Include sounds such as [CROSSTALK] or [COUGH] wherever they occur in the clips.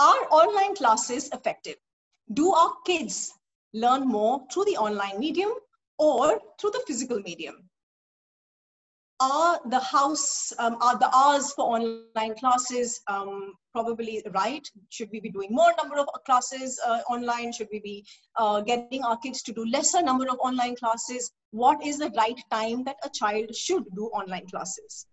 Are online classes effective? Do our kids learn more through the online medium or through the physical medium? Are the house, um, are the hours for online classes um, probably right? Should we be doing more number of classes uh, online? Should we be uh, getting our kids to do lesser number of online classes? What is the right time that a child should do online classes?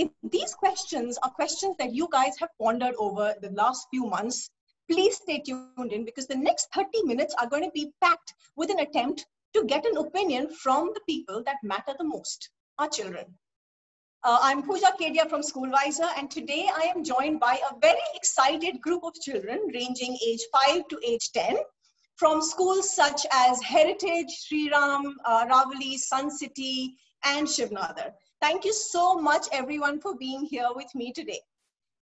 If these questions are questions that you guys have pondered over the last few months, please stay tuned in because the next 30 minutes are going to be packed with an attempt to get an opinion from the people that matter the most, our children. Uh, I'm Pooja Kedia from SchoolWiser, and today I am joined by a very excited group of children ranging age 5 to age 10 from schools such as Heritage, Shri Ram, uh, Ravali, Suncity, and Shiv Nadar. Thank you so much, everyone, for being here with me today.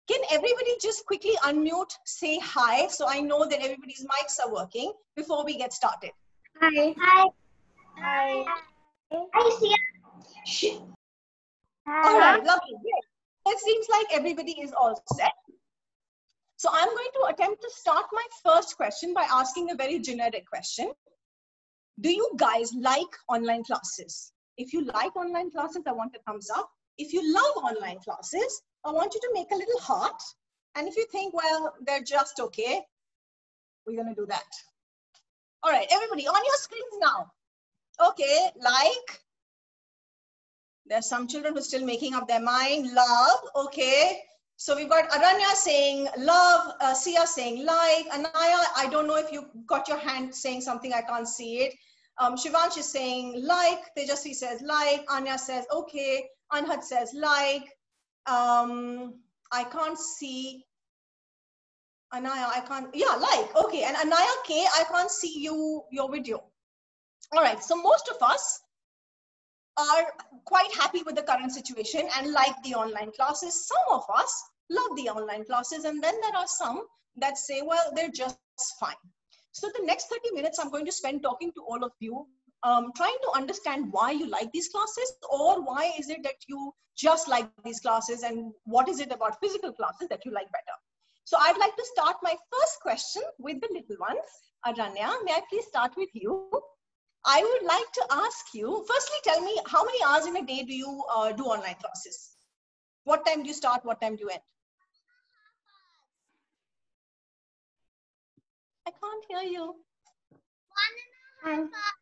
Can everybody just quickly unmute, say hi, so I know that everybody's mics are working before we get started? Hi. Hi. Hi. Hi, Sia. Uh-huh. All right, lovely. Great. It seems like everybody is all set. So I'm going to attempt to start my first question by asking a very generic question. Do you guys like online classes? If you like online classes, I want a thumbs up. If you love online classes, I want you to make a little heart. And if you think, well, they're just okay, we're going to do that. All right, everybody on your screens now. Okay, like, there's some children who are still making up their mind. Love, okay. So we've got Aranya saying love, uh, Sia saying like, Anaya, I don't know if you got your hand saying something, I can't see it. Um, Shivansh is saying like, Tejasvi says like, Anya says okay, Anhad says like. Um, I can't see Anaya, I can't, yeah, like, okay. And Anaya K, I can't see you, your video. All right, so most of us are quite happy with the current situation and like the online classes. Some of us love the online classes and then there are some that say, well, they're just fine. So the next 30 minutes I'm going to spend talking to all of you, um, trying to understand why you like these classes or why is it that you just like these classes and what is it about physical classes that you like better. So I'd like to start my first question with the little ones. Aranya, may I please start with you? I would like to ask you, firstly, tell me how many hours in a day do you uh, do online classes? What time do you start? What time do you end? Can't hear you. One and a half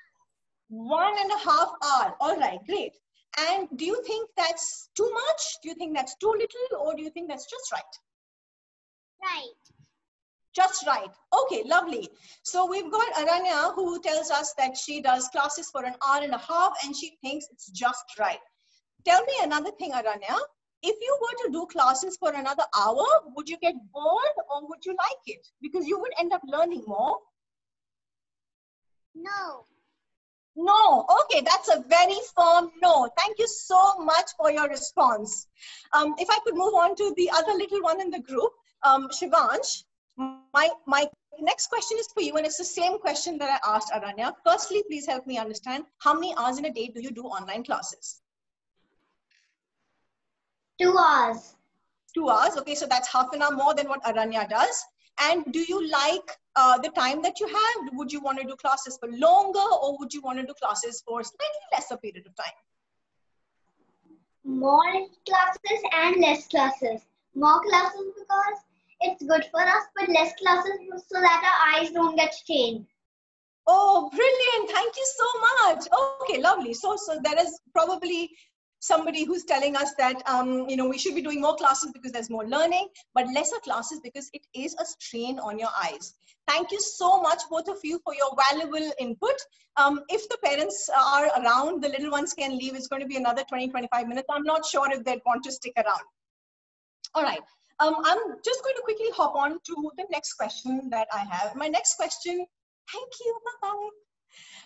One and a half hour. All right, great. And do you think that's too much? Do you think that's too little? Or do you think that's just right? Right. Just right. Okay, lovely. So we've got Aranya who tells us that she does classes for an hour and a half and she thinks it's just right. Tell me another thing, Aranya. If you were to do classes for another hour, would you get bored or would you like it? Because you would end up learning more. No. No. Okay, that's a very firm no. Thank you so much for your response. Um, if I could move on to the other little one in the group, um, Shivansh, my, my next question is for you, and it's the same question that I asked Aranya. Firstly, please help me understand how many hours in a day do you do online classes? Two hours. Two hours. Okay, so that's half an hour more than what Aranya does. And do you like uh, the time that you have? Would you want to do classes for longer, or would you want to do classes for slightly lesser period of time? More classes and less classes. More classes because it's good for us, but less classes so that our eyes don't get strained. Oh, brilliant. Thank you so much. Okay, lovely. So, so there is probably somebody who's telling us that, um, you know, we should be doing more classes because there's more learning, but lesser classes because it is a strain on your eyes. Thank you so much, both of you, for your valuable input. Um, if the parents are around, the little ones can leave. It's going to be another 20, 25 minutes. I'm not sure if they'd want to stick around. All right. Um, I'm just going to quickly hop on to the next question that I have. My next question, thank you, bye-bye.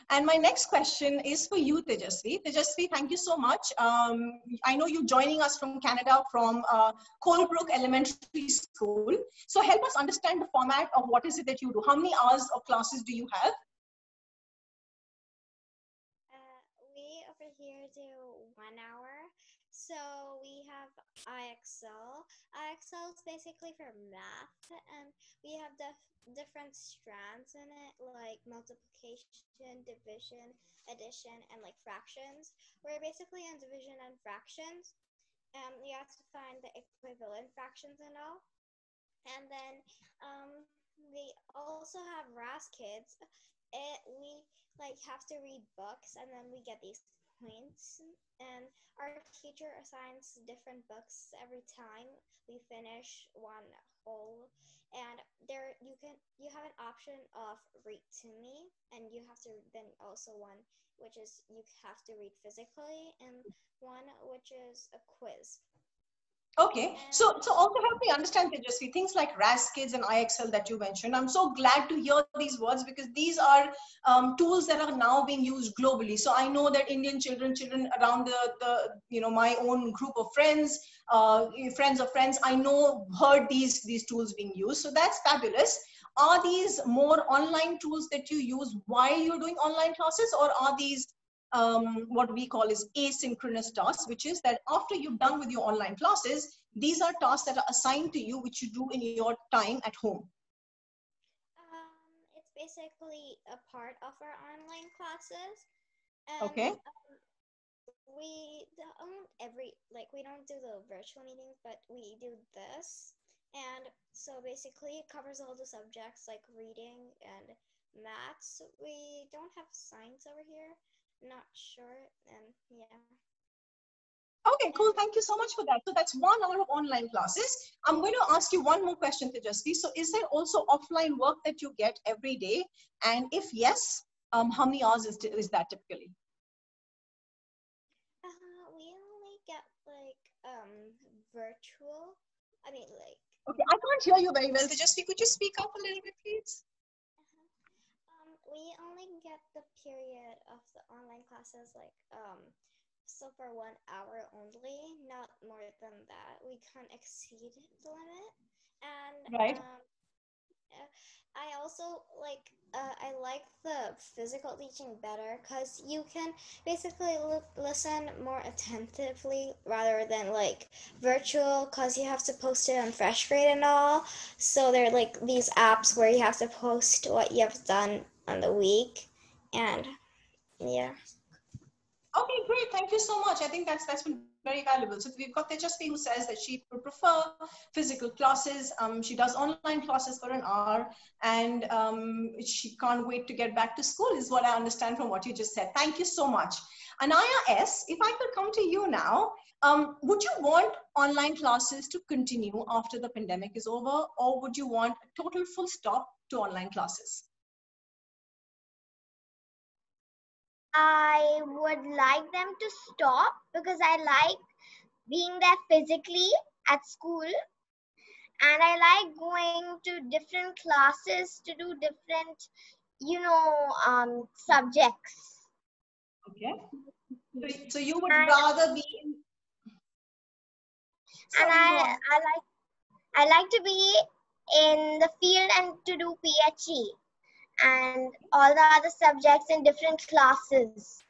And my next question is for you, Tejasvi. Tejasvi, thank you so much. Um, I know you're joining us from Canada from uh, Colebrook Elementary School. So help us understand the format of what is it that you do. How many hours of classes do you have? Uh, we over here do one hour. So we have IXL. IXL is basically for math, and we have the different strands in it, like multiplication, division, addition, and like fractions. We're basically in division and fractions. Um, you have to find the equivalent fractions and all. And then um, we also have Raz-Kids. It we like have to read books, and then we get these points. And our teacher assigns different books every time we finish one whole and there you can you have an option of read to me and you have to then also one which is you have to read physically and one which is a quiz Okay, so so also help me understand Tejasvi, things like Raz-Kids and IXL that you mentioned. I'm so glad to hear these words because these are um, tools that are now being used globally. So I know that Indian children, children around the, the you know my own group of friends, uh, friends of friends, I know heard these these tools being used. So that's fabulous. Are these more online tools that you use while you're doing online classes, or are these um, what we call is asynchronous tasks, which is that after you're done with your online classes, these are tasks that are assigned to you, which you do in your time at home. Um, it's basically a part of our online classes. And, okay. Um, we don't every like we don't do the virtual meetings, but we do this, and so basically it covers all the subjects like reading and maths. We don't have science over here not sure. And yeah. Okay, cool. Thank you so much for that. So that's one hour of online classes. I'm going to ask you one more question, Tejasvi. So is there also offline work that you get every day? And if yes, um, how many hours is, is that typically? Uh, we only get like um, virtual. I mean, like. Okay, I can't hear you very well. Tejasvi, could you speak up a little bit, please? We only get the period of the online classes like um so for one hour only, not more than that. We can't exceed the limit. And right. Um, I also like uh, I like the physical teaching better because you can basically listen more attentively rather than like virtual because you have to post it on FreshGrade and all. So there are like these apps where you have to post what you have done on the week and yeah. Okay great. Thank you so much. I think that's that's been very valuable. So we've got the Tejasvi who says that she would prefer physical classes. Um, she does online classes for an hour and um, she can't wait to get back to school is what i understand from what you just said. Thank you so much. Anaya s if i could come to you now um, would you want online classes to continue after the pandemic is over or would you want a total full stop to online classes I would like them to stop because I like being there physically at school and I like going to different classes to do different, you know, um, subjects. Okay. So, you would and, rather be in. and I, I like I like to be in the field and to do PhD and all the other subjects in different classes.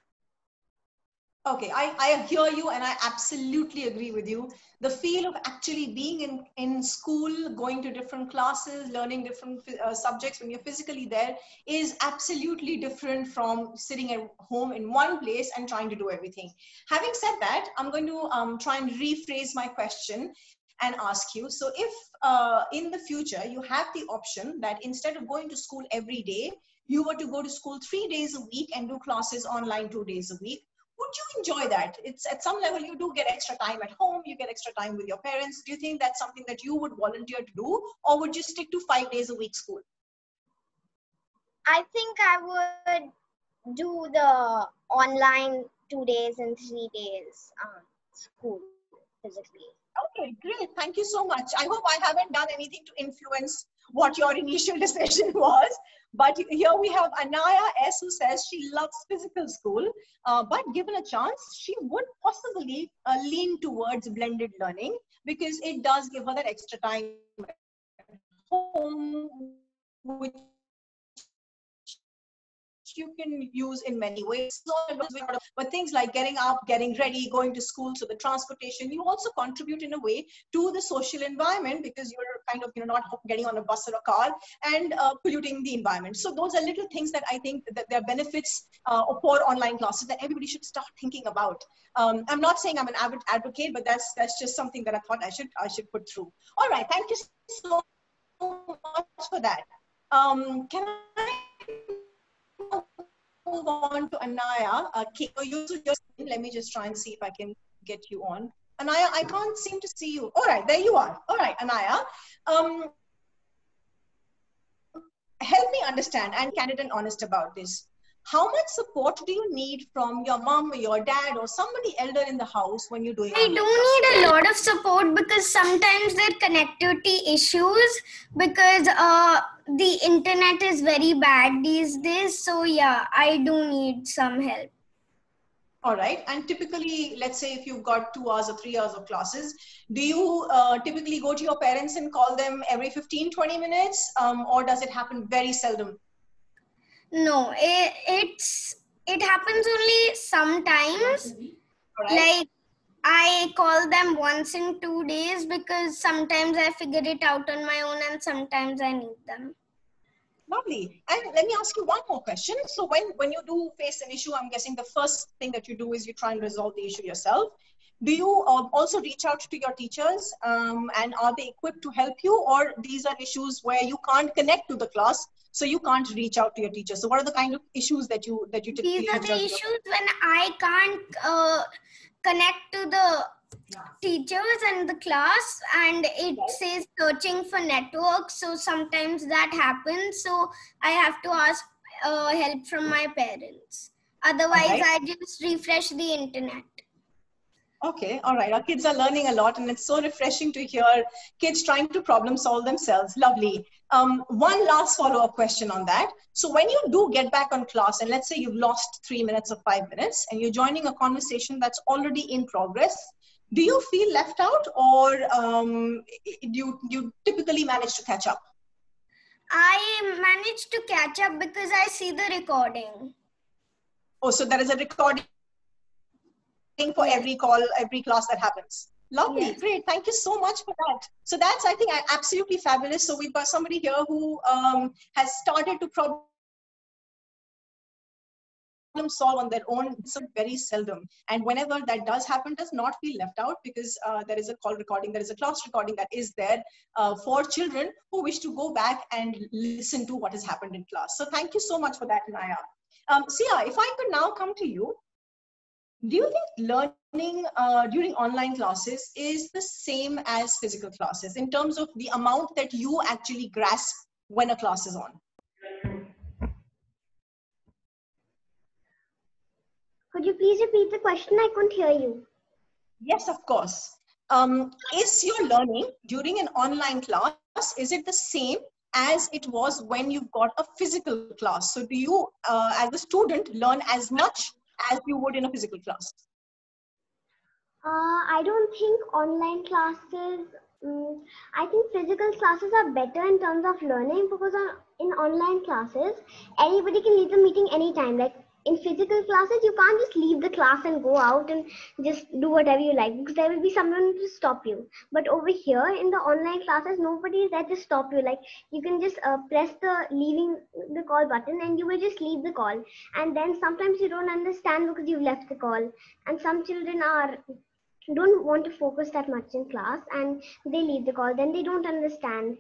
Okay, I, I hear you and I absolutely agree with you. The feel of actually being in, in school, going to different classes, learning different uh, subjects when you're physically there is absolutely different from sitting at home in one place and trying to do everything. Having said that, I'm going to um, try and rephrase my question and ask you. So if uh, in the future you have the option that instead of going to school every day, you were to go to school three days a week and do classes online two days a week, would you enjoy that? It's at some level you do get extra time at home, you get extra time with your parents. Do you think that's something that you would volunteer to do, or would you stick to five days a week school? I think I would do the online two days and three days um, school physically. Okay, great. Thank you so much. I hope I haven't done anything to influence what your initial [LAUGHS] decision was. But here we have Anaya S who says she loves physical school, uh, but given a chance, she would possibly uh, lean towards blended learning because it does give her that extra time at home, which you can use in many ways. But things like getting up, getting ready, going to school, so the transportation, you also contribute in a way to the social environment because you're kind of you know not getting on a bus or a car and uh, polluting the environment. So those are little things that I think that there are benefits uh, for online classes that everybody should start thinking about. Um, I'm not saying I'm an avid advocate, but that's that's just something that I thought I should I should put through. All right, thank you so much for that. Um, can I move on to Anaya? Uh, you let me just try and see if I can get you on. Anaya, I can't seem to see you. All right, there you are. All right, Anaya. Um, help me understand and candid and honest about this how much support do you need from your mom or your dad or somebody elder in the house when you're doing i do need a lot of support because sometimes there are connectivity issues because uh, the internet is very bad these days. So yeah i do need some help. All right. And typically let's say if you've got two hours or three hours of classes do you uh, typically go to your parents and call them every 15 20 minutes? Um, or does it happen very seldom no, it, it's it happens only sometimes. Right. Like I call them once in two days because sometimes I figure it out on my own and sometimes I need them. Lovely. And let me ask you one more question. So when, when you do face an issue, I'm guessing the first thing that you do is you try and resolve the issue yourself. Do you um, also reach out to your teachers um, and are they equipped to help you or these are issues where you can't connect to the class so you can't reach out to your teacher. So what are the kind of issues that you that you typically these are the issues when i can't uh, connect to the teachers and the class and it says searching for network. So sometimes that happens. So i have to ask uh, help from my parents. Otherwise right. i just refresh the internet Okay, all right. Our kids are learning a lot, and it's so refreshing to hear kids trying to problem solve themselves. Lovely. Um, one last follow up question on that. So, when you do get back on class, and let's say you've lost three minutes or five minutes, and you're joining a conversation that's already in progress, do you feel left out, or um, do you, you typically manage to catch up? I manage to catch up because I see the recording. Oh, so there is a recording for every call, every class that happens. Lovely, yes. great. Thank you so much for that. So that's, I think, absolutely fabulous. So we've got somebody here who um, has started to problem solve on their own so very seldom and whenever that does happen does not feel left out because uh, there is a call recording there is a class recording that is there uh, for children who wish to go back and listen to what has happened in class so thank you so much for that naya um, Sia, if I could now come to you, do you think learning uh, during online classes is the same as physical classes in terms of the amount that you actually grasp when a class is on? Could you please repeat the question? I couldn't hear you. Yes, of course. Um, is your learning during an online class, is it the same as it was when you've got a physical class? So do you, uh, as a student, learn as much as you would in a physical class? Uh, I don't think online classes, um, I think physical classes are better in terms of learning because in online classes, anybody can leave the meeting anytime. Like in physical classes you can't just leave the class and go out and just do whatever you like because there will be someone to stop you. But over here in the online classes nobody is there to stop you. Like you can just uh, press the leaving the call button and you will just leave the call. And then sometimes you don't understand because you've left the call. And some children are don't want to focus that much in class and they leave the call then they don't understand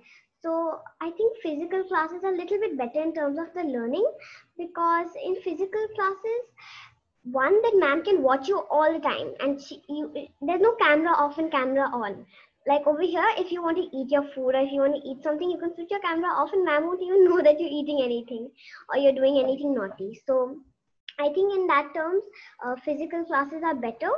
so I think physical classes are a little bit better in terms of the learning because in physical classes, one that ma'am can watch you all the time and she, you, there's no camera off and camera on. Like over here, if you want to eat your food or if you want to eat something, you can switch your camera off and ma'am won't even [LAUGHS] know that you're eating anything or you're doing anything naughty. So I think in that terms, uh, physical classes are better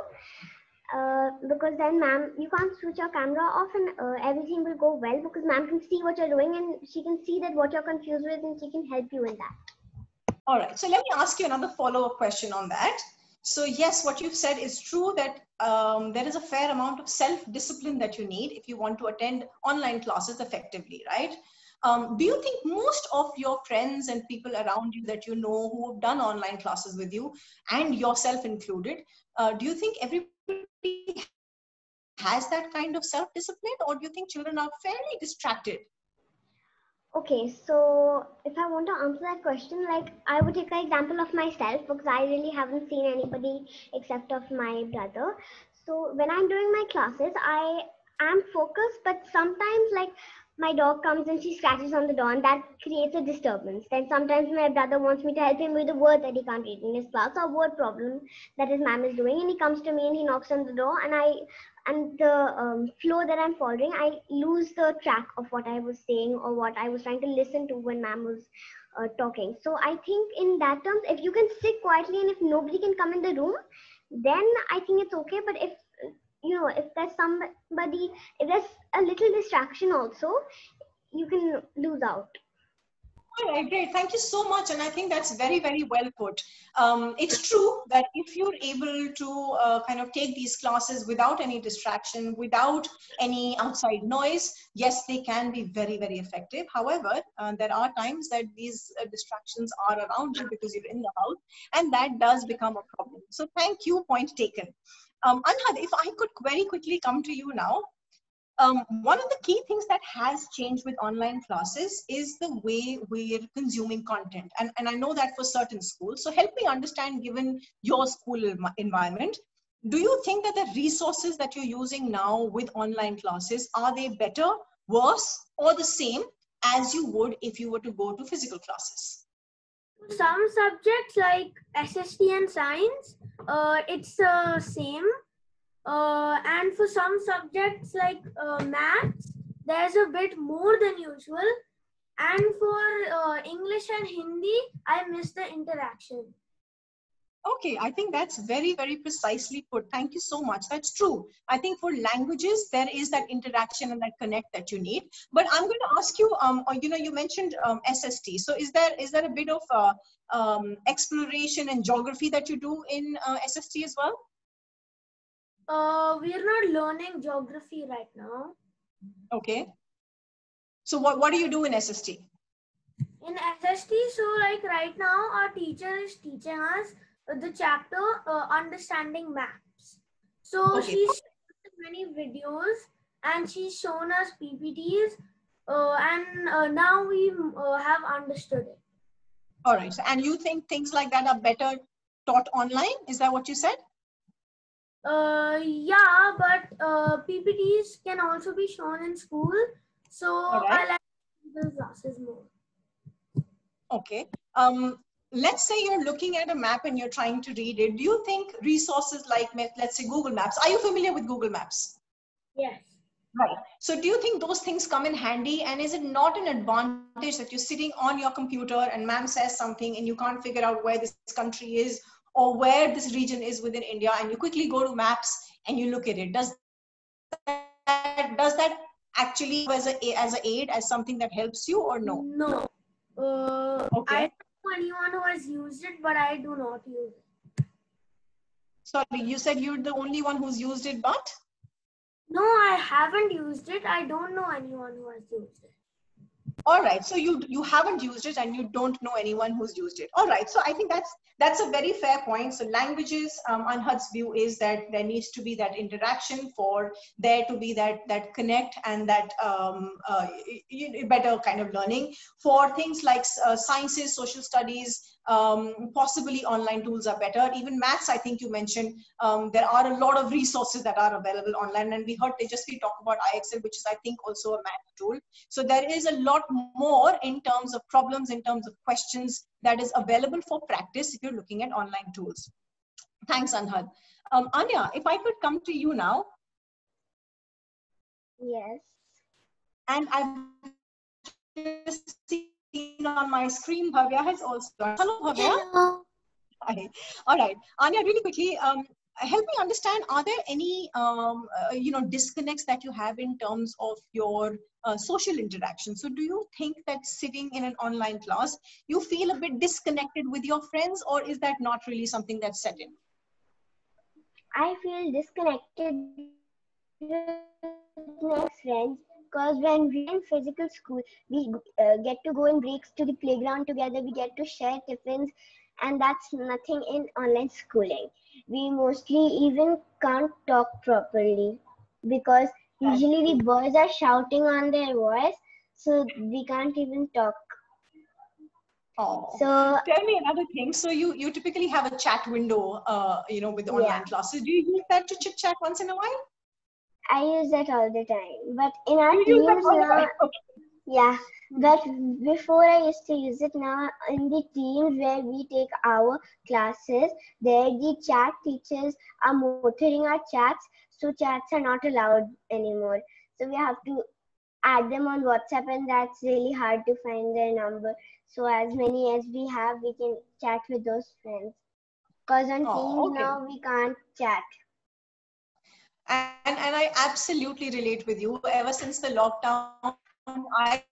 uh, because then ma'am you can't switch your camera off and uh, everything will go well because ma'am can see what you're doing and she can see that what you're confused with and she can help you in that. All right. So let me ask you another follow-up question on that. So yes what you've said is true that um, there is a fair amount of self-discipline that you need if you want to attend online classes effectively right? Um, do you think most of your friends and people around you that you know who have done online classes with you, and yourself included, uh, do you think everybody has that kind of self-discipline, or do you think children are fairly distracted? Okay, so if I want to answer that question, like I would take an example of myself because I really haven't seen anybody except of my brother. So when I'm doing my classes, I am focused, but sometimes like my dog comes and she scratches on the door and that creates a disturbance. Then sometimes my brother wants me to help him with a word that he can't read in his class or word problem that his ma'am is doing and he comes to me and he knocks on the door and I and the um, flow that I'm following, I lose the track of what I was saying or what I was trying to listen to when ma'am was uh, talking. So I think in that terms, if you can sit quietly and if nobody can come in the room, then I think it's okay. But if you know if there's somebody if there's a little distraction also you can lose out. All right great. Thank you so much and i think that's very very well put. Um, it's true that if you're able to uh, kind of take these classes without any distraction without any outside noise yes they can be very very effective. However uh, there are times that these uh, distractions are around you because you're in the house and that does become a problem. So thank you point taken um, Anhad, if I could very quickly come to you now, um, one of the key things that has changed with online classes is the way we're consuming content. And, and I know that for certain schools. So help me understand, given your school environment, do you think that the resources that you're using now with online classes, are they better, worse, or the same as you would if you were to go to physical classes? Some subjects like SST and science, uh, it's uh, same. Uh, and for some subjects like uh, maths, there's a bit more than usual. And for uh, English and Hindi, I miss the interaction. Okay, I think that's very, very precisely put. Thank you so much. That's true. I think for languages, there is that interaction and that connect that you need. But I'm going to ask you, um, or, you know, you mentioned um, SST. So is there is there a bit of uh, um, exploration and geography that you do in uh, SST as well? Uh, we are not learning geography right now. Okay. So what, what do you do in SST? In SST, so like right now, our teacher is teaching us the chapter uh, understanding maps. So okay. she's many videos and she's shown us PPTs uh, and uh, now we uh, have understood it. All right. So, and you think things like that are better taught online? Is that what you said? Uh, yeah, but uh, PPTs can also be shown in school. So right. I like the classes more. Okay. Um, let's say you're looking at a map and you're trying to read it. Do you think resources like, let's say, Google Maps, are you familiar with Google Maps? Yes. Right. So do you think those things come in handy? And is it not an advantage that you're sitting on your computer and ma'am says something and you can't figure out where this country is or where this region is within India and you quickly go to maps and you look at it? Does that, does that actually as a as a aid as something that helps you or no? No. Uh, okay. I anyone who has used it, but I do not use it. Sorry, you said you're the only one who's used it, but? No, I haven't used it. I don't know anyone who has used it. All right. So you you haven't used it and you don't know anyone who's used it. All right. So I think that's that's a very fair point. So languages, um, Anhad's view is that there needs to be that interaction for there to be that that connect and that um, uh, better kind of learning. For things like uh, sciences, social studies, um, possibly online tools are better. Even maths, I think you mentioned, um, there are a lot of resources that are available online. And we heard Tejasvi talk about IXL, which is, I think, also a math tool. So there is a lot more in terms of problems, in terms of questions that is available for practice if you're looking at online tools. Thanks, Anhad. Um, Anya, if I could come to you now. Yes. And I've just seen on my screen, Bhavya has also Hello, Bhavya. Hello. Hi. All right. Anya, really quickly, um, help me understand, are there any, um, uh, you know, disconnects that you have in terms of your uh, social interaction? So do you think that sitting in an online class, you feel a bit disconnected with your friends or is that not really something that's set in? I feel disconnected with my friends because when we're in physical school, we uh, get to go in breaks to the playground together, we get to share tiffins, and that's nothing in online schooling. We mostly even can't talk properly because usually the boys are shouting on their voice, so we can't even talk. Oh. So Tell me another thing. So you you typically have a chat window, uh, you know, with the online Yeah. classes. Do you use that to chit chat once in a while? I use that all the time. But in our teams now. Yeah, but before I used to use it now in the teams where we take our classes, there the chat teachers are monitoring our chats, so chats are not allowed anymore. So we have to add them on WhatsApp, and that's really hard to find their number. So as many as we have, we can chat with those friends. Cause on Oh, Teams okay. now we can't chat. And and I absolutely relate with you. Ever since the lockdown, I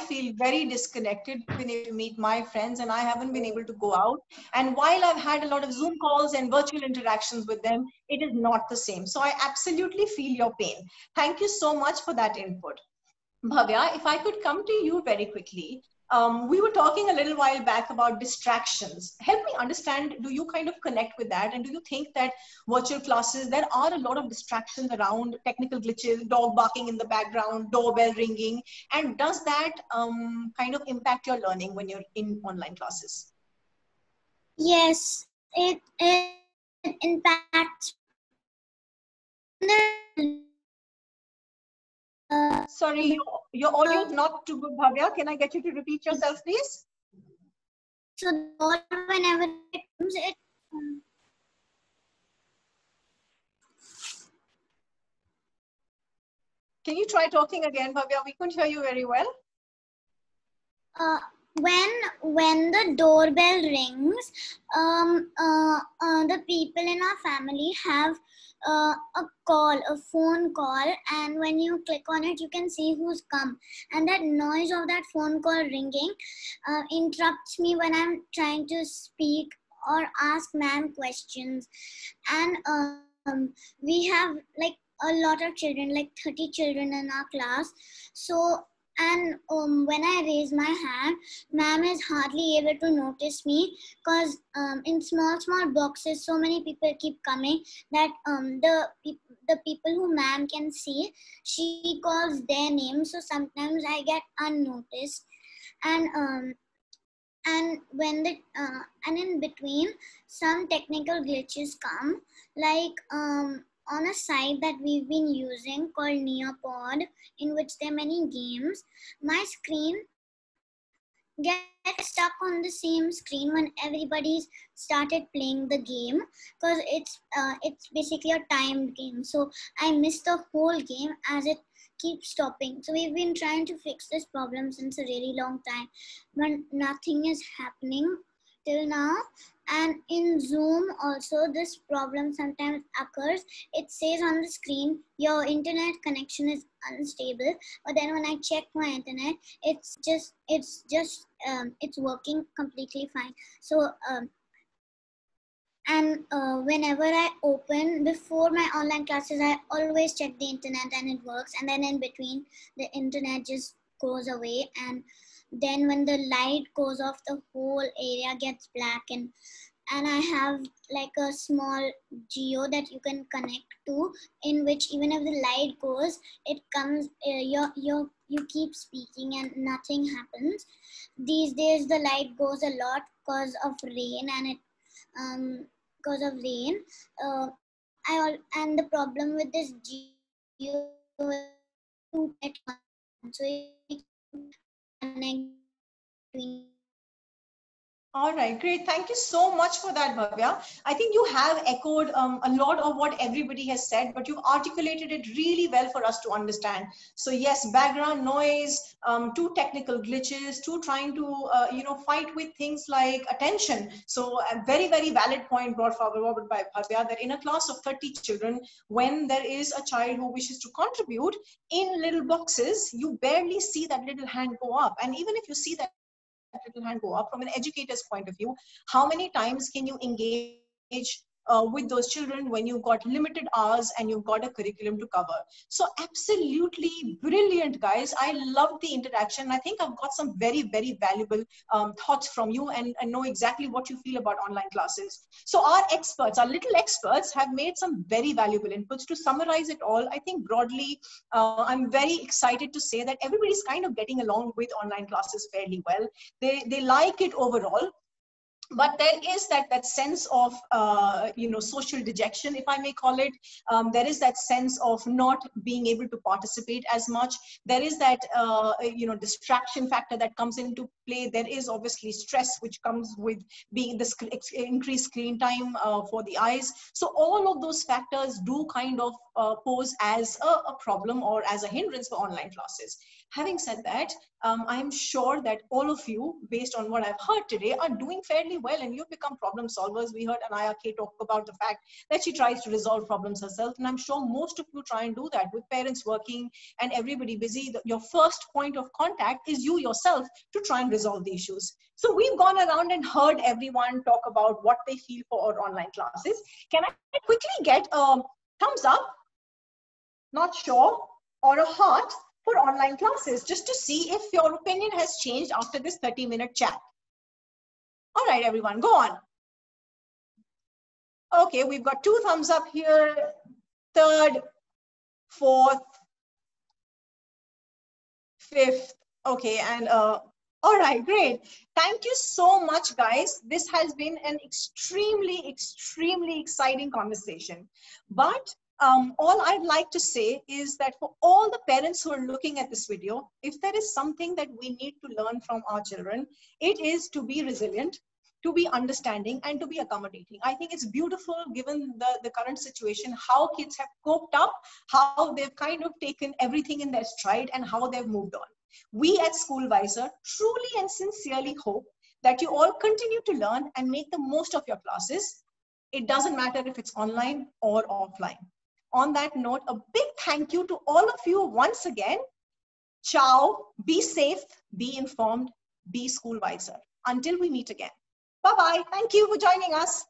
feel very disconnected. Been able to meet my friends, and I haven't been able to go out. And while I've had a lot of Zoom calls and virtual interactions with them, it is not the same. So I absolutely feel your pain. Thank you so much for that input. Bhavya, if I could come to you very quickly, um, we were talking a little while back about distractions. Help me understand, do you kind of connect with that? And do you think that virtual classes, there are a lot of distractions around technical glitches, dog barking in the background, doorbell ringing, and does that um, kind of impact your learning when you're in online classes? Yes, it, it impacts. Uh, Sorry, your, your audio is not too good, Bhavya. Can I get you to repeat yourself, please? so whenever it comes, it um, Can you try talking again, Bhavya? We couldn't hear you very well. uh, when when the doorbell rings um uh, uh, the people in our family have uh, a call a phone call and when you click on it you can see who's come. And that noise of that phone call ringing uh, interrupts me when i'm trying to speak or ask ma'am questions. And um, we have like a lot of children like 30 children in our class. So and um, when I raise my hand, ma'am is hardly able to notice me because um, in small small boxes, so many people keep coming that um, the peop- the people who ma'am can see, she calls their name. So sometimes I get unnoticed, and um, and when the uh, and in between some technical glitches come like um on a site that we've been using called Nearpod in which there are many games. My screen gets stuck on the same screen when everybody's started playing the game because it's uh, it's basically a timed game. So i miss the whole game as it keeps stopping. So we've been trying to fix this problem since a really long time but nothing is happening till now and in zoom also this problem sometimes occurs. It says on the screen your internet connection is unstable. But then when i check my internet it's just it's just um, it's working completely fine. So um, and uh, whenever i open before my online classes i always check the internet and it works. And then in between the internet just goes away. And then when the light goes off the whole area gets black. And and i have like a small Jio that you can connect to in which even if the light goes it comes uh, you you you keep speaking and nothing happens. These days the light goes a lot because of rain and it um because of rain. Uh, i al- and the problem with this Jio so it connect between All right, great. Thank you so much for that, Bhavya. I think you have echoed um, a lot of what everybody has said, but you've articulated it really well for us to understand. So yes, background noise, um, two technical glitches, two trying to, uh, you know, fight with things like attention. So a very, very valid point brought forward by Bhavya that in a class of 30 children, when there is a child who wishes to contribute in little boxes, you barely see that little hand go up. And even if you see that little hand go up from an educator's point of view. How many times can you engage uh, with those children when you've got limited hours and you've got a curriculum to cover. So absolutely brilliant, guys. I love the interaction. I think I've got some very, very valuable um, thoughts from you and, and know exactly what you feel about online classes. So our experts, our little experts have made some very valuable inputs. To summarize it all, I think broadly, uh, I'm very excited to say that everybody's kind of getting along with online classes fairly well. They, they like it overall but there is that that sense of uh, you know social dejection if i may call it. Um, there is that sense of not being able to participate as much. There is that uh, you know distraction factor that comes into play there is obviously stress which comes with being the sc- increased screen time uh, for the eyes so all of those factors do kind of uh, pose as a, a problem or as a hindrance for online classes having said that um, i'm sure that all of you based on what i've heard today are doing fairly well and you've become problem solvers. We heard Anaya K talk about the fact that she tries to resolve problems herself. And I'm sure most of you try and do that with parents working and everybody busy. Your first point of contact is you yourself to try and resolve the issues. So we've gone around and heard everyone talk about what they feel for online classes. Can I quickly get a thumbs up? Not sure. Or a heart for online classes just to see if your opinion has changed after this 30 minute chat. All right, everyone, go on. Okay, we've got two thumbs up here, third, fourth, fifth. Okay, and uh, all right, great. Thank you so much, guys. This has been an extremely, extremely exciting conversation. But um, all I'd like to say is that for all the parents who are looking at this video, if there is something that we need to learn from our children, it is to be resilient, to be understanding, and to be accommodating. I think it's beautiful given the, the current situation, how kids have coped up, how they've kind of taken everything in their stride, and how they've moved on. We at SchoolWiser truly and sincerely hope that you all continue to learn and make the most of your classes. It doesn't matter if it's online or offline on that note, a big thank you to all of you once again. Ciao, be safe, be informed, be school wiser. Until we meet again. Bye bye. Thank you for joining us.